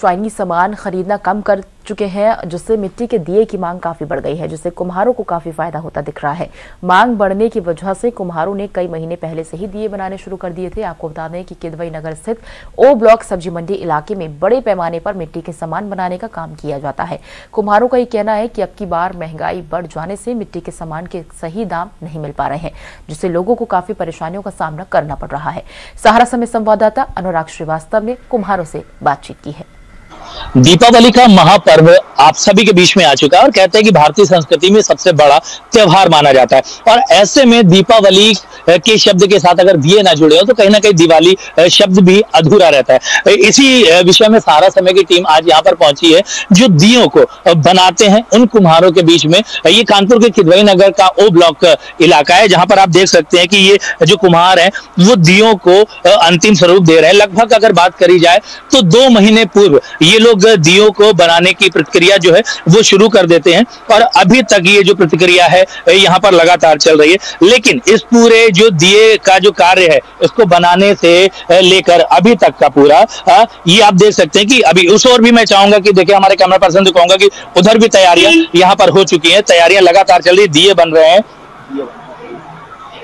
Chinese सामान खरीदना कम कर चुके हैं, जिससे मिट्टी के दिए की मांग काफ़ी बढ़ गई है, जिससे कुम्हारों को काफ़ी फ़ायदा होता दिख रहा है। मांग बढ़ने की वजह से कुम्हारों ने कई महीने पहले से ही दिए बनाने शुरू कर दिए थे। आपको बता दें कि किदवई नगर स्थित ओ ब्लॉक सब्ज़ी मंडी इलाके में बड़े पैमाने पर मिट्टी के सामान बनाने का काम किया जाता है। कुम्हारों का ये कहना है कि अब की बार महँगाई बढ़ जाने से मिट्टी के सामान के सही दाम नहीं मिल पा रहे हैं, जिससे लोगों को काफ़ी परेशानियों का सामना करना पड़ रहा है। सहारा समय संवाददाता अनुराग श्रीवास्तव ने कुम्हारों से बातचीत की है। दीपावली का महापर्व आप सभी के बीच में आ चुका है और कहते हैं कि भारतीय संस्कृति में सबसे बड़ा त्योहार माना जाता है। और ऐसे में दीपावली के शब्द के साथ अगर दिए ना जुड़े हो तो कहीं ना कहीं दिवाली शब्द भी अधूरा रहता है। इसी विषय में सारा समय की टीम आज यहाँ पर पहुँची है, जो दियो को बनाते हैं उन कुम्हारों के बीच में। ये कानपुर के किदवई नगर का ओ ब्लॉक इलाका है, जहाँ पर आप देख सकते हैं कि ये जो कुम्हार है, वो दियो को अंतिम स्वरूप दे रहे हैं। लगभग अगर बात करी जाए तो दो महीने पूर्व ये लोग दियो को बनाने की प्रक्रिया जो है वो शुरू कर देते हैं और अभी तक ये जो प्रतिक्रिया है यहाँ पर लगातार चल रही है। लेकिन इस पूरे जो दिए का जो कार्य है इसको बनाने से लेकर अभी तक का पूरा ये आप देख सकते हैं कि अभी उस और भी मैं चाहूँगा कि देखिए हमारे कैमरा पर्सन को कहूँगा कि उधर भी तैयारियाँ यहाँ पर हो चुकी हैं तैयारियाँ लगातार चल रही है दिए बन रहे हैं।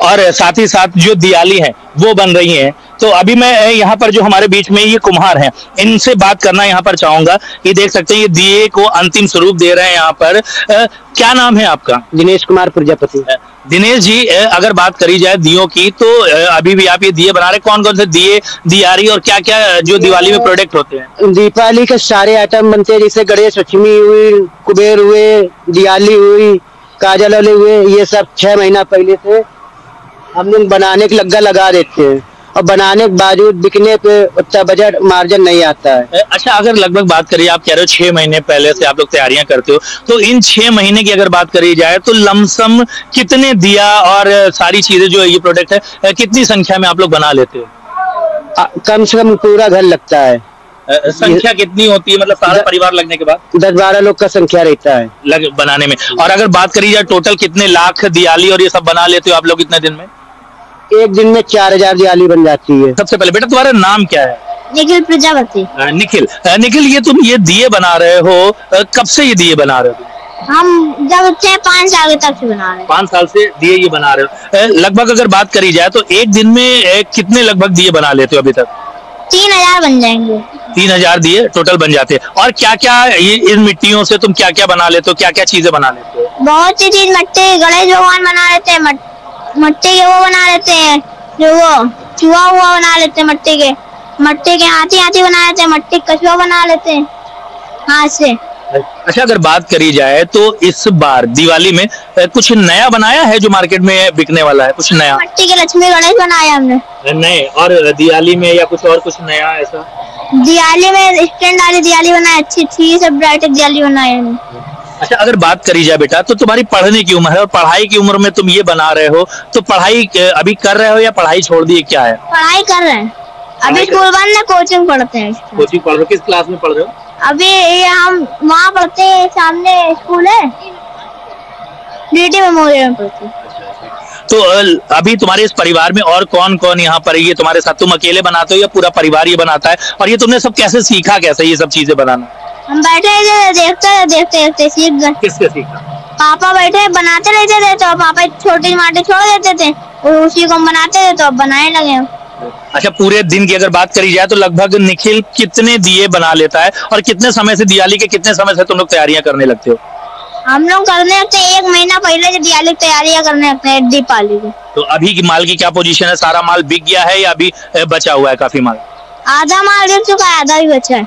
और साथ ही साथ जो दियाली है वो बन रही हैं। तो अभी मैं यहाँ पर जो हमारे बीच में ये कुम्हार हैं इनसे बात करना यहाँ पर चाहूँगा ये देख सकते हैं ये दिए को अंतिम स्वरूप दे रहे हैं यहाँ पर। आ, क्या नाम है आपका? दिनेश कुमार प्रजापति। है दिनेश जी अगर बात करी जाए दियो की तो अभी भी आप ये दिए बना रहे कौन कौन से दिए दियारी और क्या क्या जो दिवाली में प्रोडक्ट होते हैं? दीपावली के सारे आइटम बनते हैं जैसे गणेश लक्ष्मी हुई कुबेर हुए दियाली हुई काजल वाले हुए ये सब छह महीना पहले से हम लोग बनाने के लग्गा लगा देते हैं। और बनाने के बावजूद बिकने पे उतना बजट मार्जिन नहीं आता है। अच्छा अगर लगभग बात करिए आप कह रहे हो छह महीने पहले से आप लोग तैयारियाँ करते हो तो इन छह महीने की अगर बात करी जाए तो लमसम कितने दिया और सारी चीज़ें जो ये प्रोडक्ट है कितनी संख्या में आप लोग बना लेते हो? कम से कम पूरा घर लगता है। संख्या कितनी होती है मतलब सारा परिवार लगने के बाद? दस बारह लोग का संख्या रहता है। लग बनाने में। और अगर बात करी जाए टोटल कितने लाख दियाली और ये सब बना लेते हो आप लोग कितने दिन में? एक दिन में चार हज़ार दियाली बन जाती है। सबसे पहले बेटा तुम्हारा नाम क्या है? निखिल प्रजापति। निखिल। निखिल ये तुम ये दिए बना रहे हो। कब से ये दिए बना रहे हो? हम जब छह पाँच साल तक से बना रहे हैं। पाँच साल से दिए ये बना रहे हो। लगभग अगर बात करी जाए तो एक दिन में कितने लगभग दिए बना लेते हो अभी तक? तीन हज़ार बन जाएँगे। तीन हज़ार दिए टोटल बन जाते हैं। और क्या क्या ये इन मिट्टियों से तुम क्या क्या बना लेते हो? क्या क्या चीज़ें बना लेते हो? बहुत सी चीज़ मिट्टी गणेश भगवान बना लेते हैं मट्टी के वो बना लेते हैं। जो वो चूहा हुआ बना लेते हैं मट्टी के। मट्टी के हाथी हाथी बना लेते हैं मट्टी कछुआ बना लेते हैं। हाथ से। अच्छा अगर बात करी जाए तो इस बार दिवाली में कुछ नया बनाया है जो मार्केट में बिकने वाला है? कुछ नया? मट्टी के लक्ष्मी गणेश बनाया हमने। नए। और दिवाली में या कुछ और कुछ नया ऐसा? दिवाली में स्टैंड वाली दिवाली बनाई अच्छी थी सब ब्राइट दिवाली बनाई अच्छा अगर बात करी जाए बेटा तो तुम्हारी पढ़ने की उम्र है और पढ़ाई की उम्र में तुम ये बना रहे हो तो पढ़ाई अभी कर रहे हो या पढ़ाई छोड़ दी क्या है? पढ़ाई कर रहे हैं। अभी स्कूल बंद है कोचिंग पढ़ते हैं। कोचिंग पढ़ रहे हो किस क्लास में पढ़ रहे हो? अभी ये हम वहाँ पढ़ते हैं सामने स्कूल है। डीटी मेमोरियल में पढ़ते हैं। तो अभी तुम्हारे इस परिवार में और कौन कौन यहाँ पर ये तुम्हारे साथ तुम अकेले बनाते हो या पूरा परिवार ये बनाता है? और ये तुमने सब कैसे सीखा कैसे ये सब चीज़ें बनाना? हम बैठे थे देखते देखते देखते सीख गए। किससे सीखा पापा बैठे बनाते रहते थे तो पापा छोटे माटे छोड़ देते थे और उसी को हम बनाते थे तो अब बनाने लगे अच्छा पूरे दिन की अगर बात करी जाए तो लगभग निखिल कितने दिए बना लेता है और कितने समय से दिवाली के कितने समय से तुम लोग तैयारियाँ करने लगते हो? हम लोग करने लगते हैं एक महीना पहले से दिवाली तैयारियाँ करने लगते हैं दीपावली की। तो अभी की माल की क्या पोजीशन है? सारा माल बिक गया है या अभी बचा हुआ है काफ़ी माल? आधा माल बिक चुका है आधा भी बचा है।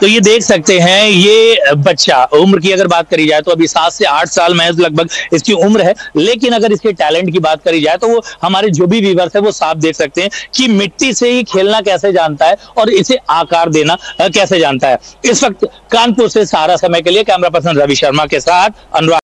तो ये देख सकते हैं, ये बच्चा, उम्र की अगर बात करी जाए तो अभी सात से आठ साल महज लगभग इसकी उम्र है। लेकिन अगर इसके टैलेंट की बात करी जाए तो वो हमारे जो भी व्यूवर्स है वो साफ़ देख सकते हैं कि मिट्टी से ही खेलना कैसे जानता है और इसे आकार देना कैसे जानता है। इस वक्त कानपुर से सारा समय के लिए कैमरा पर्सन रवि शर्मा के साथ अनुराग